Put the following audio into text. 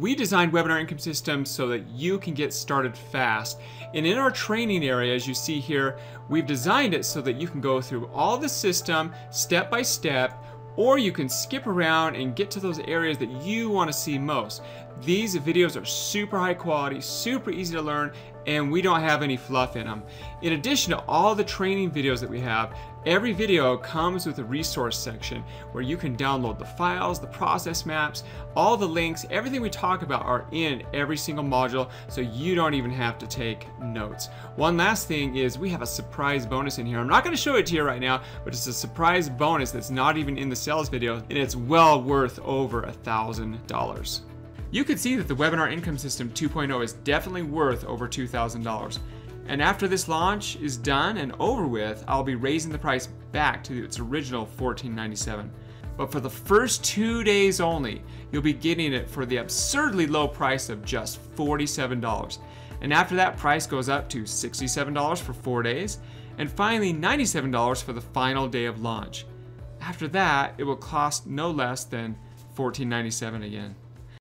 We designed Webinar Income System so that you can get started fast. And in our training area, as you see here, we've designed it so that you can go through all the system step by step or you can skip around and get to those areas that you want to see most. These videos are super high quality, super easy to learn, and we don't have any fluff in them. In addition to all the training videos that we have, every video comes with a resource section where you can download the files, the process maps, all the links, everything we talk about are in every single module so you don't even have to take notes. One last thing is we have a surprise bonus in here. I'm not going to show it to you right now, but it's a surprise bonus that's not even in the sales video and it's well worth over a thousand dollars. You can see that the Webinar Income System 2.0 is definitely worth over $2,000. And after this launch is done and over with, I'll be raising the price back to its original $14.97. But for the first two days only, you'll be getting it for the absurdly low price of just $47. And after that price goes up to $67 for four days, and finally $97 for the final day of launch. After that, it will cost no less than $14.97 again.